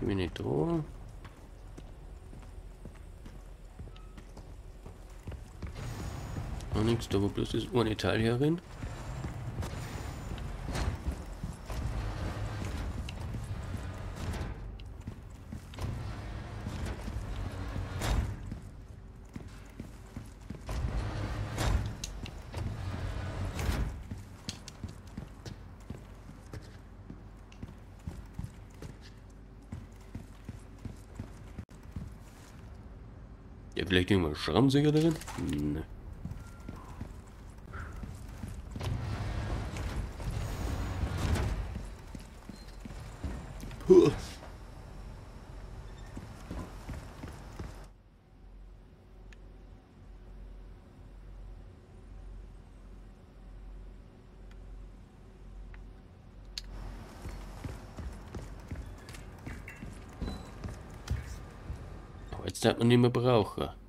Bin nicht da. Noch nichts, da wo bloß das eine Teil herin. Ja, vielleicht Oh, Jetzt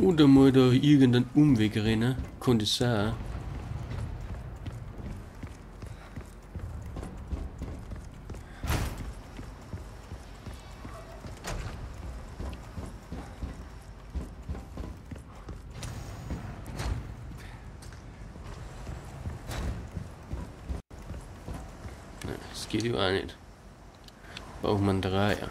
Oder mal da irgendeinen Umweg rennen, könnte es sein. Das geht ja auch nicht. Braucht man Dreier.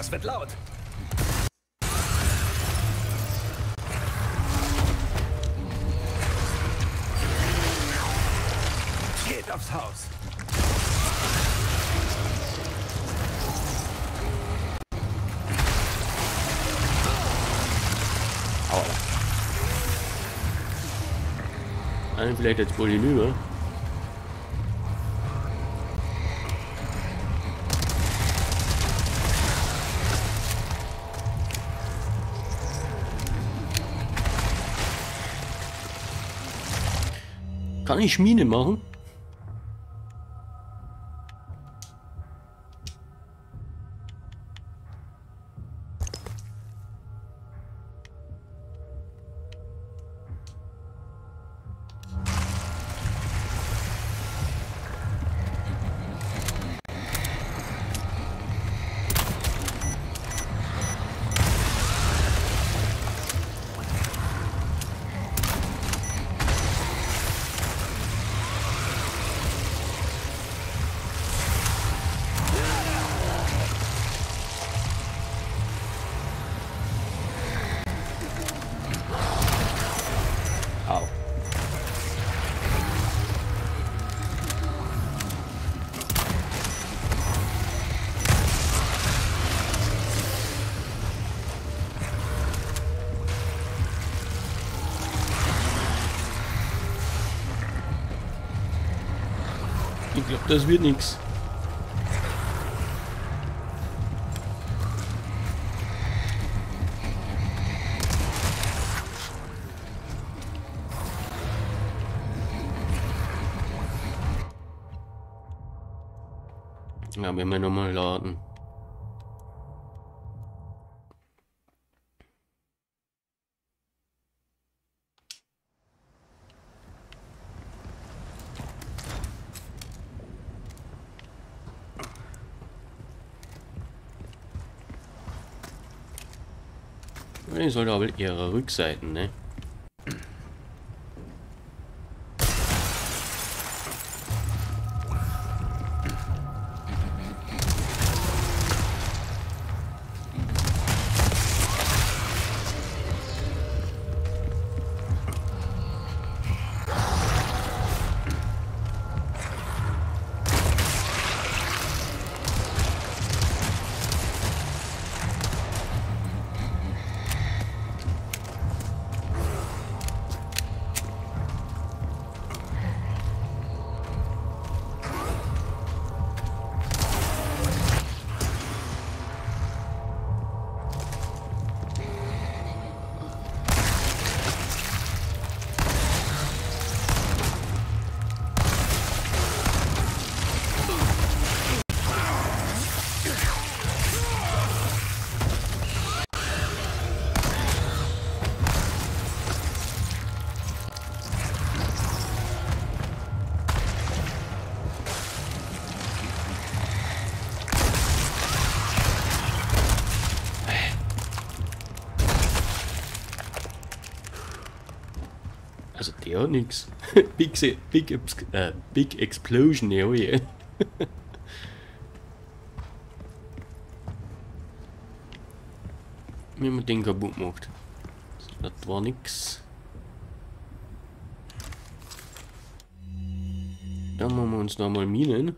Das wird laut. Geht aufs Haus. Einen vielleicht jetzt wohl hinüber. Kann ich Mine machen? Das wird nichts. Ja, wir nochmal laden. Sollte aber ihre Rückseiten, ne? Hat nix. Big, big, äh, big Explosion, ja, ja. Wie man den kaputt macht. Das war nix. Dann machen wir uns nochmal Minen.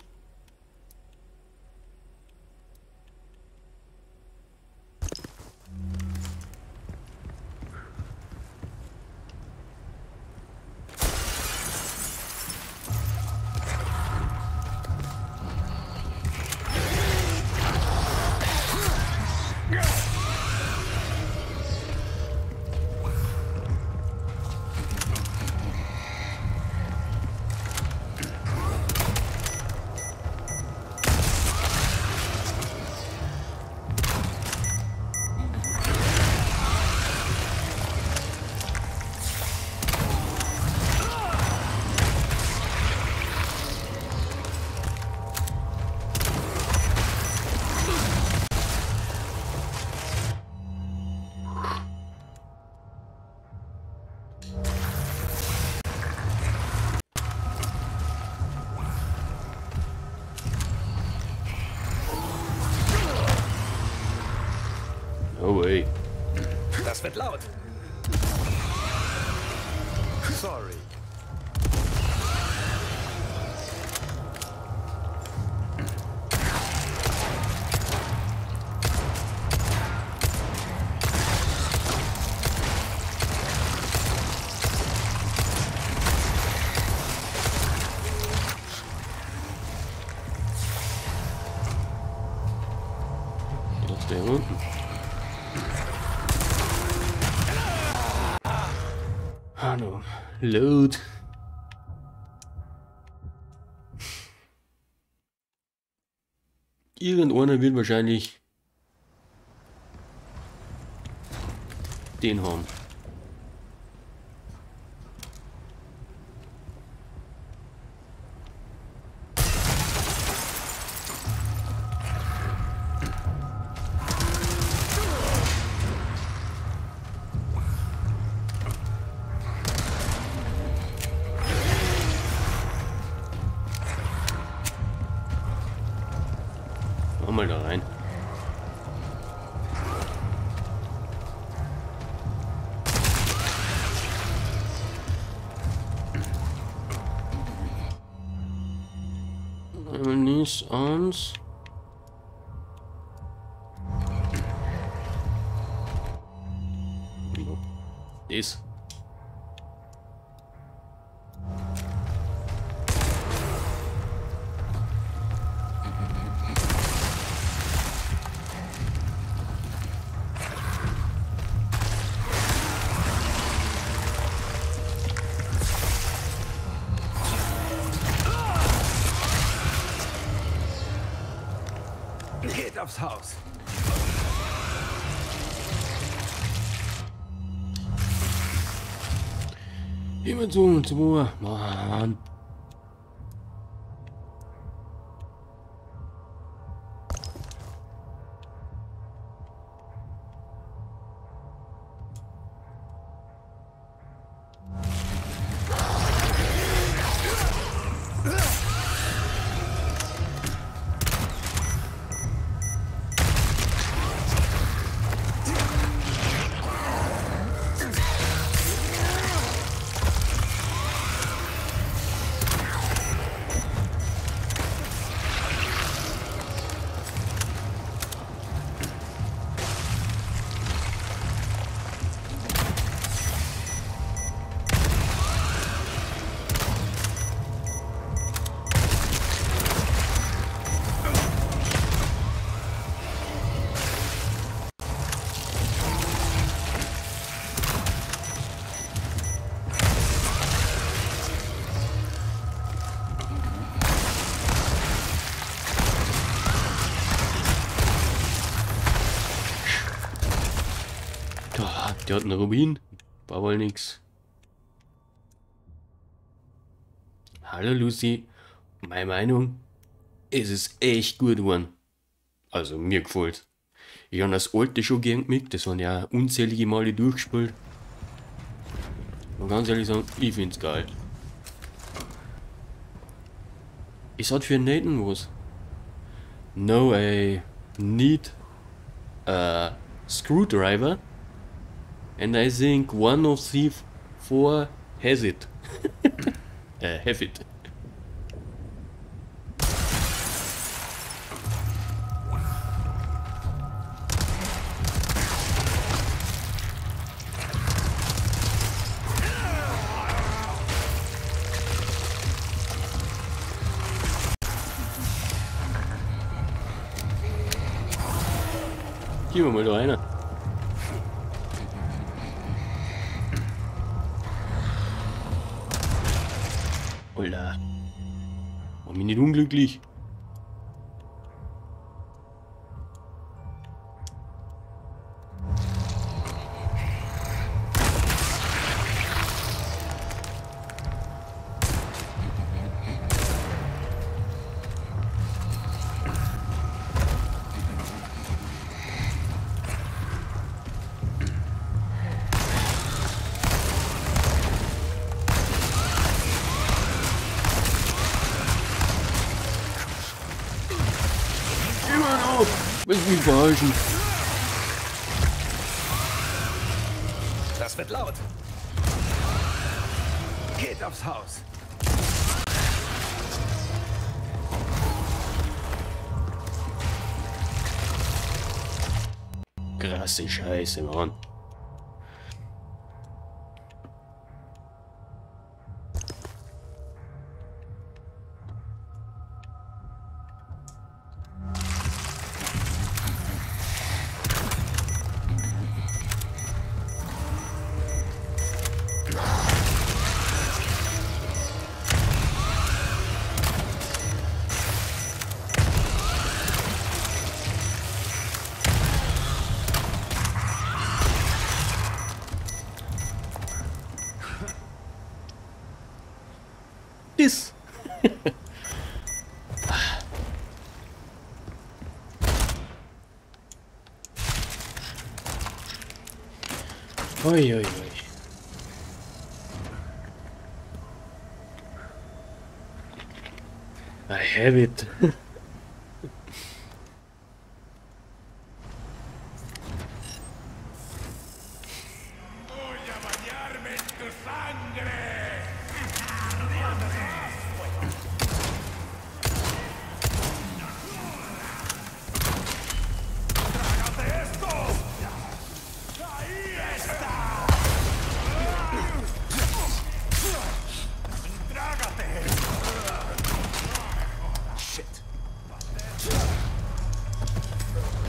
Wird laut. Load. Irgendeiner will wahrscheinlich den haben. Mal da rein. Nicht ans. Das. Immer zu, zu, Mann. Der hat einen Rubin. War wohl nix. Hallo Lucy. Meine Meinung? Es ist echt gut geworden. Also mir gefällt. Ich habe das alte schon gern mit, das haben ja unzählige Male durchgespielt. Und ganz ehrlich sagen, ich find's geil. Es hat für Nathan was. No, I need a screwdriver. And I think one of the four has it. uh, have it. Gehen wir mal da rein. Alter. Mach mich nicht unglücklich. Willst mich verarschen? Das wird laut. Geht aufs Haus. Krasse Scheiße, Mann. Oi, oi, oi. I have it.